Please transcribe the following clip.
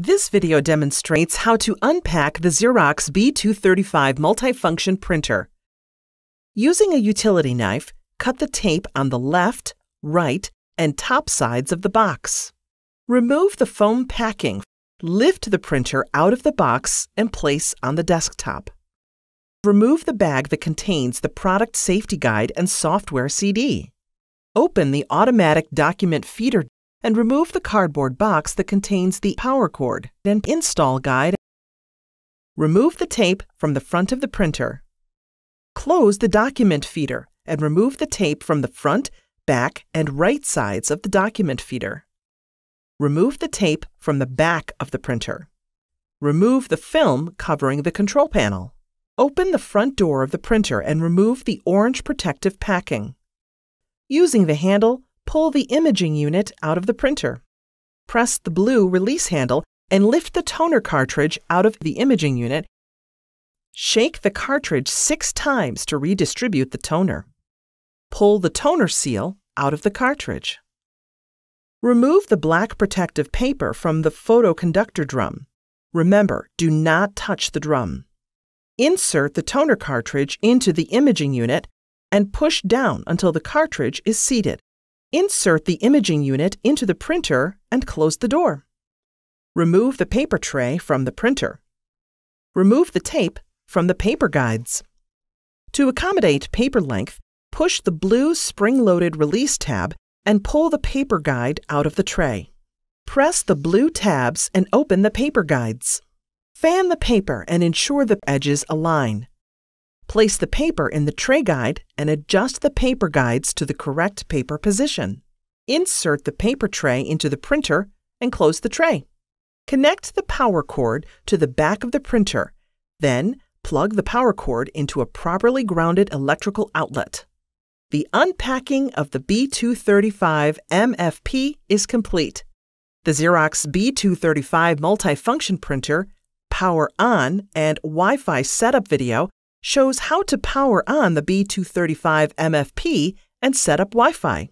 This video demonstrates how to unpack the Xerox B235 multifunction printer. Using a utility knife, cut the tape on the left, right, and top sides of the box. Remove the foam packing. Lift the printer out of the box and place on the desktop. Remove the bag that contains the product safety guide and software CD. Open the automatic document feeder and remove the cardboard box that contains the power cord and install guide. Remove the tape from the front of the printer. Close the document feeder and remove the tape from the front, back, and right sides of the document feeder. Remove the tape from the back of the printer. Remove the film covering the control panel. Open the front door of the printer and remove the orange protective packing. Using the handle, pull the imaging unit out of the printer. Press the blue release handle and lift the toner cartridge out of the imaging unit. Shake the cartridge six times to redistribute the toner. Pull the toner seal out of the cartridge. Remove the black protective paper from the photoconductor drum. Remember, do not touch the drum. Insert the toner cartridge into the imaging unit and push down until the cartridge is seated. Insert the imaging unit into the printer and close the door. Remove the paper tray from the printer. Remove the tape from the paper guides. To accommodate paper length, push the blue spring-loaded release tab and pull the paper guide out of the tray. Press the blue tabs and open the paper guides. Fan the paper and ensure the edges align. Place the paper in the tray guide and adjust the paper guides to the correct paper position. Insert the paper tray into the printer and close the tray. Connect the power cord to the back of the printer. Then, plug the power cord into a properly grounded electrical outlet. The unpacking of the B235 MFP is complete. The Xerox B235 multifunction printer, power on, and Wi Fi setup video shows how to power on the B235 MFP and set up Wi Fi.